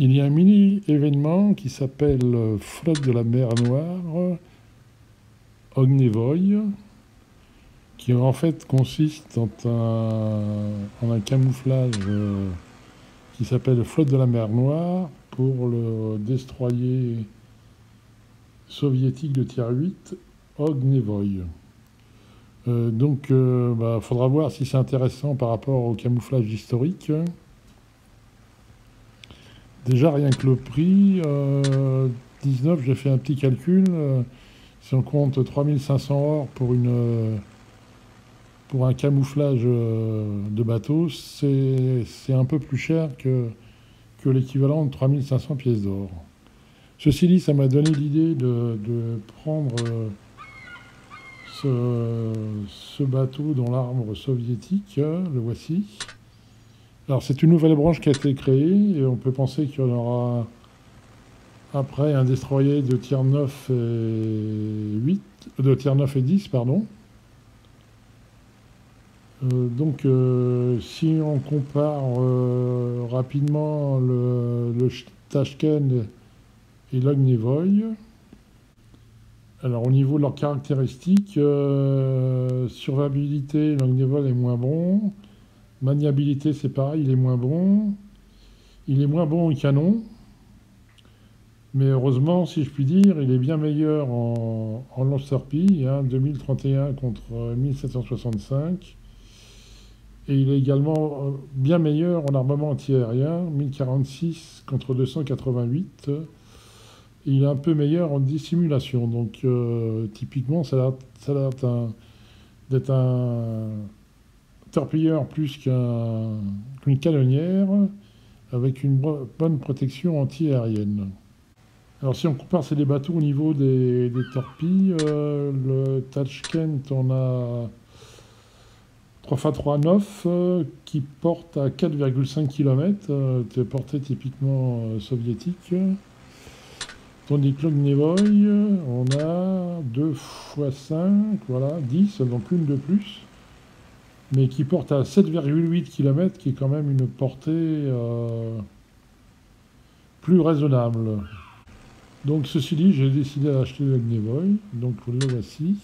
il y a un mini-événement qui s'appelle Flotte de la mer Noire, Ognevoy, qui en fait consiste en un, camouflage euh, qui s'appelle Flotte de la mer Noire pour le destroyer soviétique de tier 8, Ognevoy. Euh, donc, il euh, bah, faudra voir si c'est intéressant par rapport au camouflage historique. Déjà, rien que le prix, 19, euh, j'ai fait un petit calcul. si on compte 3500 or pour, une, pour un camouflage de bateau, c'est un peu plus cher que, que l'équivalent de 3500 pièces d'or. Ceci dit, ça m'a donné l'idée de, prendre ce, bateau dans l'arbre soviétique, le voici. Alors c'est une nouvelle branche qui a été créée et on peut penser qu'il y en aura après un destroyer de tiers 9 et 8, de tiers 9 et 10, pardon. Euh, donc euh, si on compare euh, rapidement le, le Tashkent et l'Ognevoy, alors au niveau de leurs caractéristiques, survivabilité, l'Ognevoy est moins bon. Maniabilité, c'est pareil, il est moins bon. Il est moins bon au canon. Mais heureusement, si je puis dire, il est bien meilleur en, en lance-torpille, 2031 contre 1765. Et il est également euh, bien meilleur en armement antiaérien, 1046 contre 288 il est un peu meilleur en dissimulation. Donc, euh, typiquement, ça a l'air d'être un, torpilleur plus qu'une canonnière avec une bonne protection anti-aérienne. Alors, si on compare ces bateaux au niveau des, torpilles, euh, le Tashkent, on a 3x3 9 qui porte à 4,5 km, euh, portée typiquement soviétique. Tandis que l'Ognevoy, on a 2 x 5, voilà, 10, donc une de plus, mais qui porte à 7,8 km, qui est quand même une portée euh, plus raisonnable. Donc ceci dit, j'ai décidé d'acheter l'Ognevoy, donc le voici.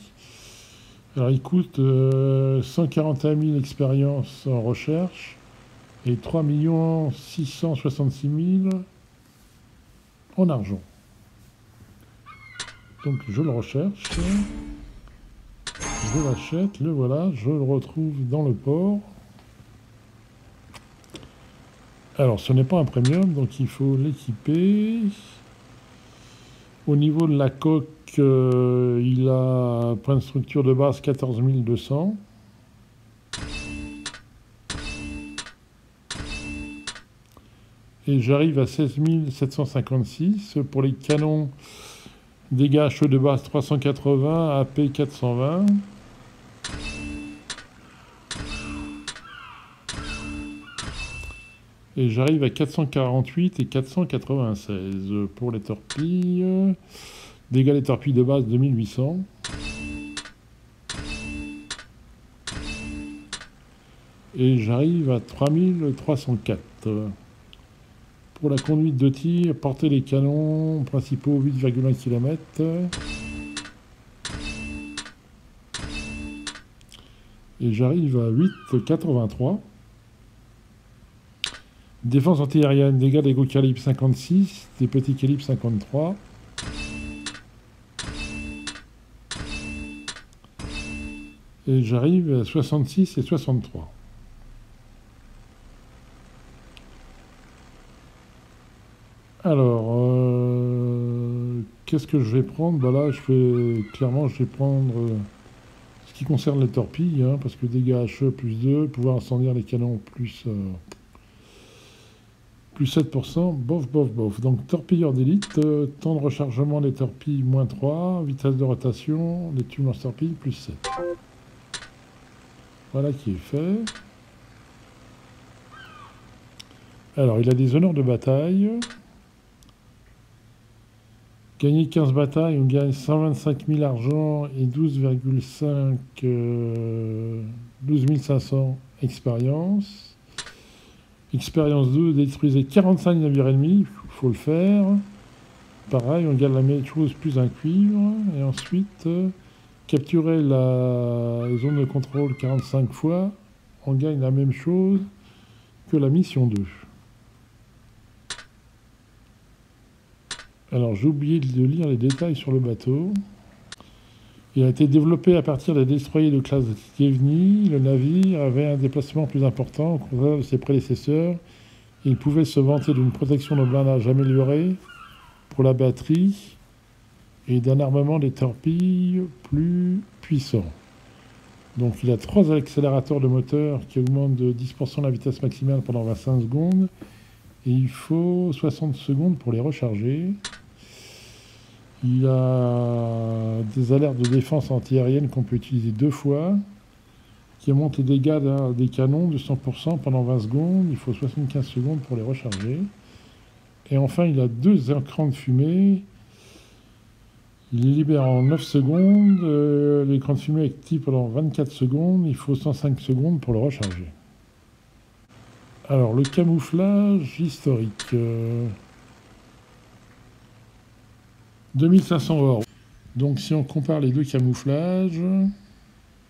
Alors il coûte 141 000 expériences en recherche et 3 666 000 en argent. Donc je le recherche, je l'achète, le voilà, je le retrouve dans le port. Alors ce n'est pas un premium, donc il faut l'équiper. Au niveau de la coque, euh, il a point de structure de base 14200. Et j'arrive à 16756. Pour les canons, Dégâts chauds de base 380, AP 420. Et j'arrive à 448 et 496 pour les torpilles. Dégâts des torpilles de base 2800. Et j'arrive à 3304. Pour la conduite de tir, porter les canons principaux 8,1 km. Et j'arrive à 8,83. Défense antiaérienne, dégâts des gros calibres 56, des petits calibres 53. Et j'arrive à 66 et 63. Alors, euh, qu'est-ce que je vais prendre? Bah Là, je vais, clairement, je vais prendre euh, ce qui concerne les torpilles, hein, parce que dégâts HE plus 2, pouvoir incendier les canons plus, euh, plus 7%, bof, bof, bof. Donc, torpilleur d'élite, temps de rechargement des torpilles, moins 3, vitesse de rotation, des tubes en torpilles, plus 7. Voilà qui est fait. Alors, il a des honneurs de bataille. Gagner 15 batailles, on gagne 125 000 argent et 12,5 12 500 expériences. Expérience 2, détruisez 45 navires ennemis, il faut le faire. Pareil, on garde la même chose plus un cuivre. Et ensuite, capturer la zone de contrôle 45 fois, on gagne la même chose que la mission 2. Alors j'ai oublié de lire les détails sur le bateau. Il a été développé à partir des destroyers de classe Tievny. Le navire avait un déplacement plus important au contraire de ses prédécesseurs. Il pouvait se vanter d'une protection de blindage améliorée pour la batterie et d'un armement des torpilles plus puissant. Donc il a trois accélérateurs de moteur qui augmentent de 10% la vitesse maximale pendant 25 secondes. Et il faut 60 secondes pour les recharger. Il a des alertes de défense antiaérienne qu'on peut utiliser deux fois, qui augmentent les dégâts des canons de 100% pendant 20 secondes. Il faut 75 secondes pour les recharger. Et enfin, il a deux écrans de fumée. Il les libère en 9 secondes. Euh, l'écran de fumée est actif pendant 24 secondes. Il faut 105 secondes pour le recharger. Alors, le camouflage historique. Euh, 2500 or. Donc si on compare les deux camouflages,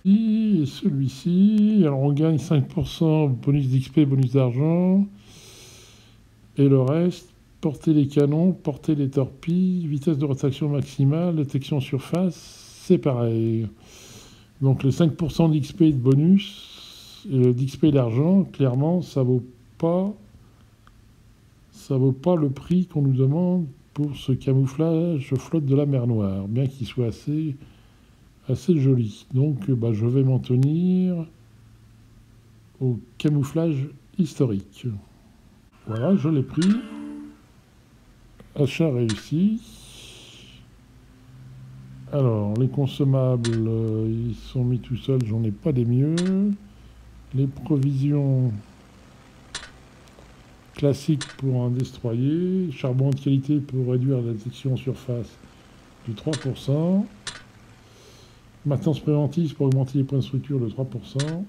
et celui-ci, alors on gagne 5% bonus d'XP, bonus d'argent, et le reste, porter les canons, porter les torpilles, vitesse de rotation maximale, détection surface, c'est pareil. Donc les 5% d'XP de bonus, d'XP d'argent, clairement, ça vaut pas, ça vaut pas le prix qu'on nous demande pour ce camouflage flotte de la mer Noire, bien qu'il soit assez, assez joli. Donc bah, je vais m'en tenir au camouflage historique. Voilà, je l'ai pris. Achat réussi. Alors, les consommables, euh, ils sont mis tout seuls, j'en ai pas des mieux. Les provisions classique pour un destroyer, charbon de qualité pour réduire la détection surface de 3%, maintenance préventive pour augmenter les points de structure de 3%,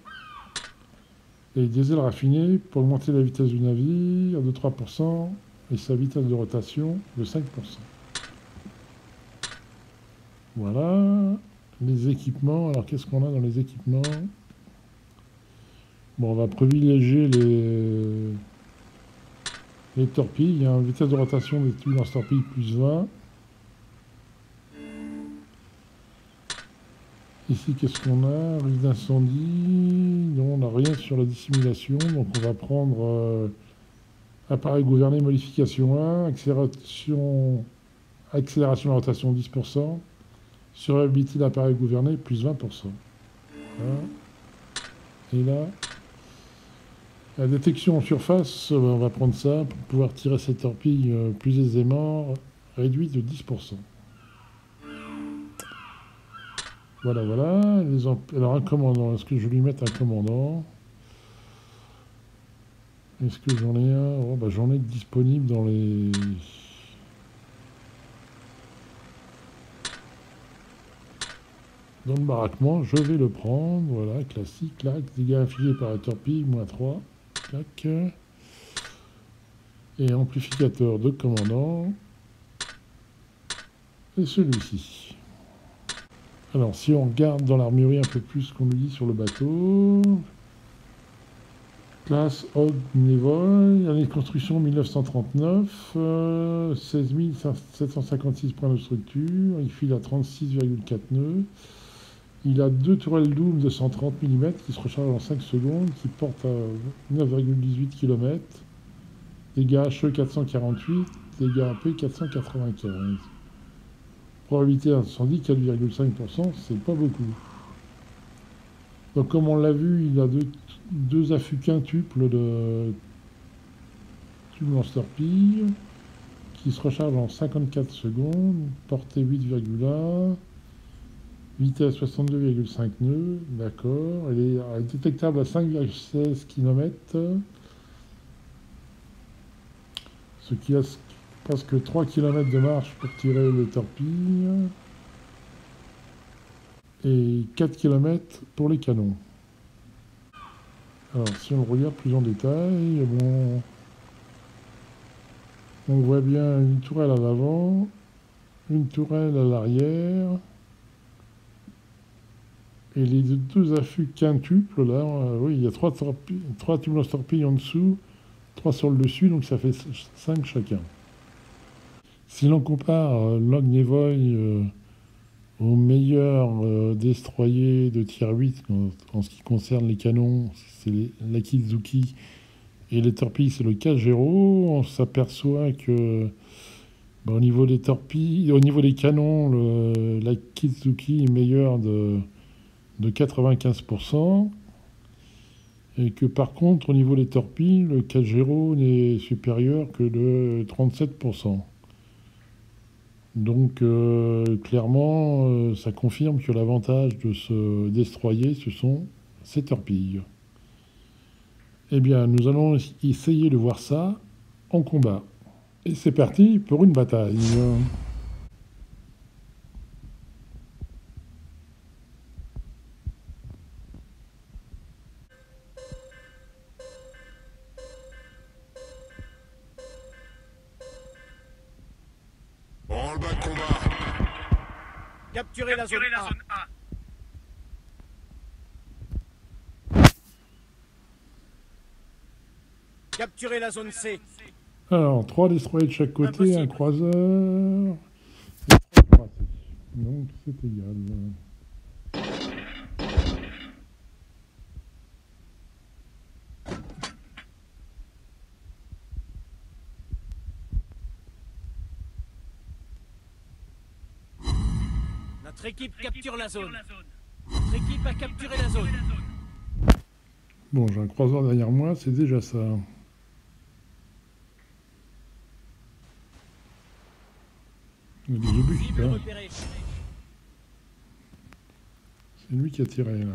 et diesel raffiné pour augmenter la vitesse du navire de 3% et sa vitesse de rotation de 5%. Voilà les équipements. Alors qu'est-ce qu'on a dans les équipements? Bon, on va privilégier les les torpilles, vitesse de rotation des tuiles en torpille plus 20. Ici, qu'est-ce qu'on a? Risque d'incendie. Non, on n'a rien sur la dissimulation. Donc, on va prendre euh, appareil gouverné modification 1, accélération, accélération de rotation 10%, survivabilité d'appareil gouverné plus 20%. Et là, la détection en surface, euh, on va prendre ça pour pouvoir tirer cette torpille euh, plus aisément, réduite de 10%. Voilà, voilà. Alors un commandant, est-ce que je lui mette un commandant? Est-ce que j'en ai un? Oh, bah, J'en ai disponible dans les... Dans le baraquement, je vais le prendre, voilà, classique, là, dégâts infligés par la torpille, moins 3. Et amplificateur de commandant. Et celui-ci. Alors, si on regarde dans l'armurerie un peu plus ce qu'on nous dit sur le bateau. Classe Odd Nevoy, année de construction 1939, 16 756 points de structure, il file à 36,4 nœuds. Il a deux tourelles Doom de 130 mm qui se rechargent en 5 secondes, qui portent à 9,18 km. Dégâts HE 448, dégâts AP 495. Probabilité d'incendie 4,5%, c'est pas beaucoup. Donc comme on l'a vu, il a deux, deux affûts quintuples de tube lance-torpille qui se recharge en 54 secondes, portée 8,1 Vitesse 62,5 nœuds, d'accord. Elle est détectable à 5,16 km. Ce qui a presque 3 km de marche pour tirer les torpilles. Et 4 km pour les canons. Alors, si on regarde plus en détail, bon, on voit bien une tourelle à l'avant, une tourelle à l'arrière, et les deux affûts quintuples, là, euh, oui, il y a trois, trois tubulance torpilles en dessous, trois sur le dessus, donc ça fait cinq chacun. Si l'on compare euh, l'Ognevoy euh, au meilleur euh, destroyer de tier 8 en, ce qui concerne les canons, c'est l'Akizuki et les torpilles, c'est le Kajero, on s'aperçoit que bah, au niveau des torpilles, au niveau des canons, l'Akizuki est meilleur de, de 95%. Et que par contre, au niveau des torpilles, le Kajero n'est supérieur que de 37%. Donc euh, clairement, euh, ça confirme que l'avantage de se destroyer, ce sont ces torpilles. Eh bien, nous allons essayer de voir ça en combat. Et c'est parti pour une bataille. Capturez la zone A. Capturez la zone C. Alors, trois destroyers de chaque côté, un croiseur et trois Donc, c'est égal. Notre équipe capture la zone. Notre équipe a capturé la zone. Bon, j'ai un croiseur derrière moi, c'est déjà ça. Il y a des obus qui C'est lui qui a tiré là.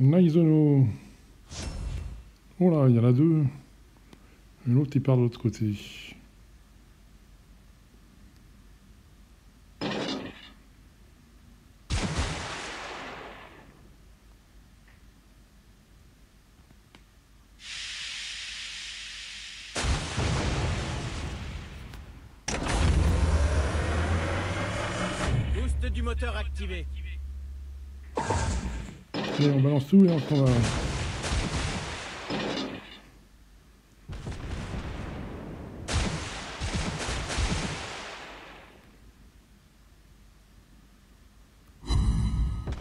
Naizono. Oh là, il y en a deux. L'autre, il part de l'autre côté. Boost du moteur activé. On balance tout et on s'en va.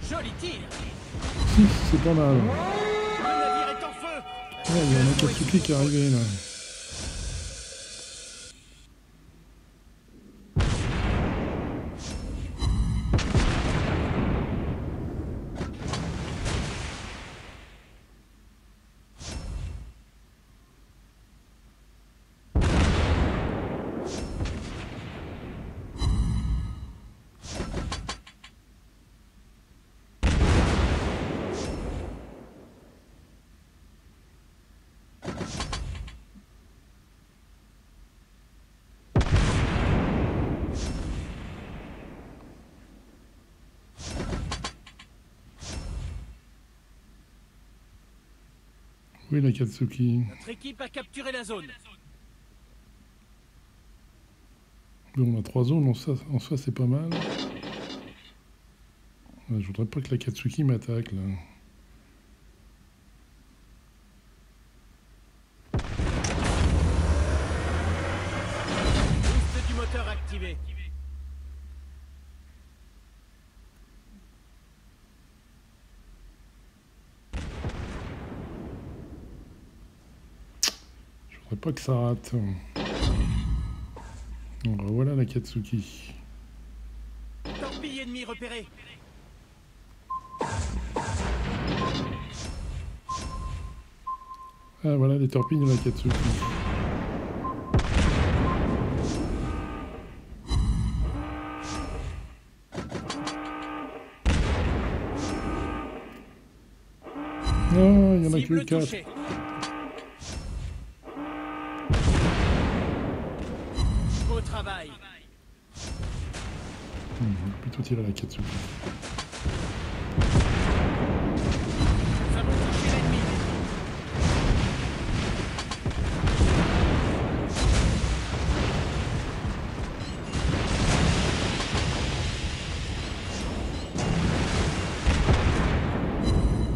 Joli tir c'est pas mal. Le navire est en feu Ouais, il y a un Akatsuki qui est arrivé là. Oui, la Katsuki. Notre équipe a capturé la zone. Bon, on a trois zones, en soi, en soi c'est pas mal. Je voudrais pas que la Katsuki m'attaque, là. Boost du moteur activé. Pas que ça rate. Alors, voilà la Katsuki. Torpille ennemi repéré. Ah voilà, les torpilles de la Katsuki. Non, il y en a que Cible 4. touchée. Travail. Plutôt tirer la. Nous avons touché l'ennemi.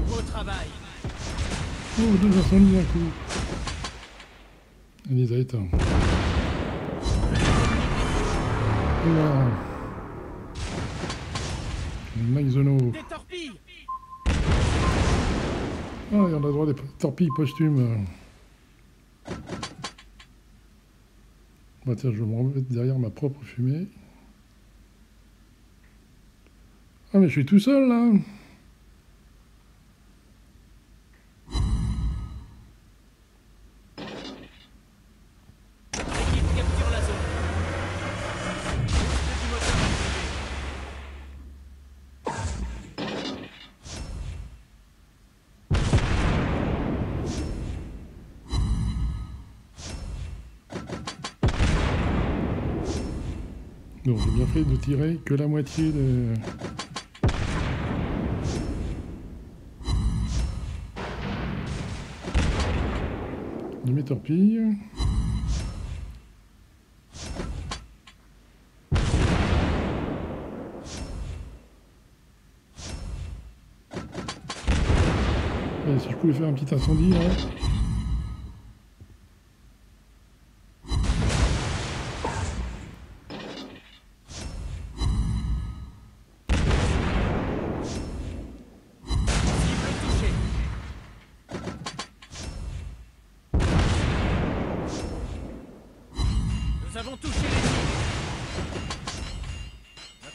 Beau travail. Oh, deux incendies d'un coup. Elle les Des torpilles. Ah, et on a droit des torpilles posthumes. Bah tiens, je vais me remettre derrière ma propre fumée. Ah mais je suis tout seul là Donc j'ai bien fait de tirer que la moitié de... de mes torpilles. Si je pouvais faire un petit incendie là.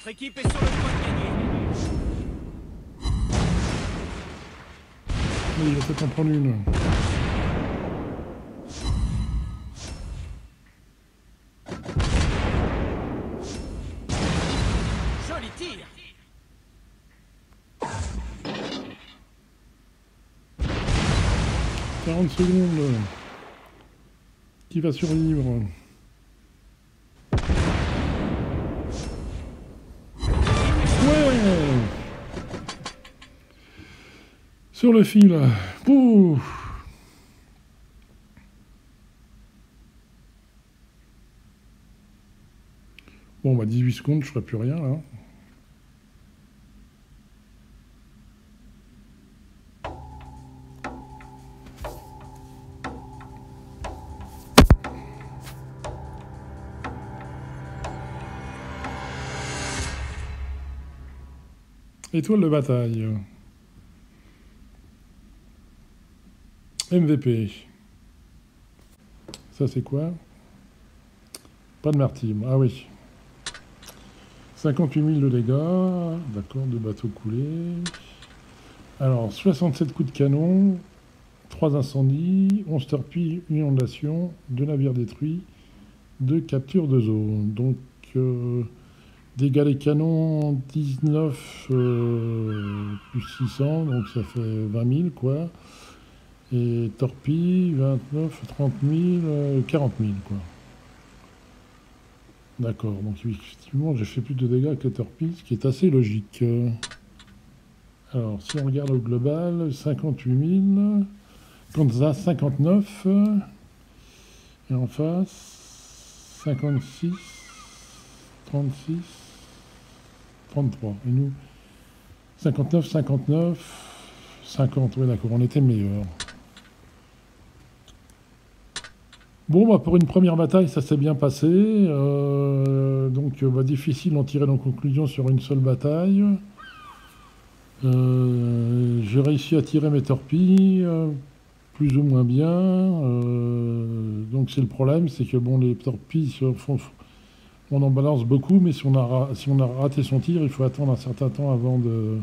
Notre équipe est sur le point de gagner. Oui, il va peut-être en prendre une. Joli tir. 40 secondes. Qui va survivre? Sur le fil. Pouh Bon, bah 18 secondes, je ferai plus rien là. Étoile de bataille. MVP. Ça c'est quoi? Pas de martyr. Ah oui. 58 000 de dégâts. D'accord, deux bateaux coulés. Alors, 67 coups de canon, 3 incendies, 11 torpilles, une inondation, 2 navires détruits, 2 captures de zone. Donc, euh, dégâts des canons 19 euh, plus 600, donc ça fait 20 000 quoi. Et torpilles 29, 30 000, euh, 40 000 quoi. D'accord, donc effectivement j'ai fait plus de dégâts que les torpilles, ce qui est assez logique. Euh, Alors si on regarde au global, 58 000, contre ça 59, euh, et en face 56, 36, 33. Et nous 59, 59, 50, oui d'accord, on était meilleurs. Bon, bah, pour une première bataille, ça s'est bien passé. Euh, donc, euh, bah, difficile d'en tirer nos conclusions sur une seule bataille. Euh, J'ai réussi à tirer mes torpilles, plus ou moins bien. Donc, c'est le problème, c'est que bon, les torpilles on en balance beaucoup, mais si on, a, si on a raté son tir, il faut attendre un certain temps avant de,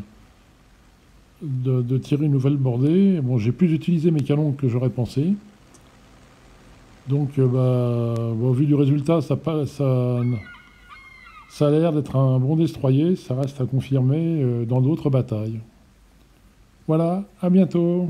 tirer une nouvelle bordée. Bon, j'ai plus utilisé mes canons que j'aurais pensé. Donc, euh, bah, au vu du résultat, ça a l'air d'être un bon destroyer. Ça reste à confirmer euh, dans d'autres batailles. Voilà, à bientôt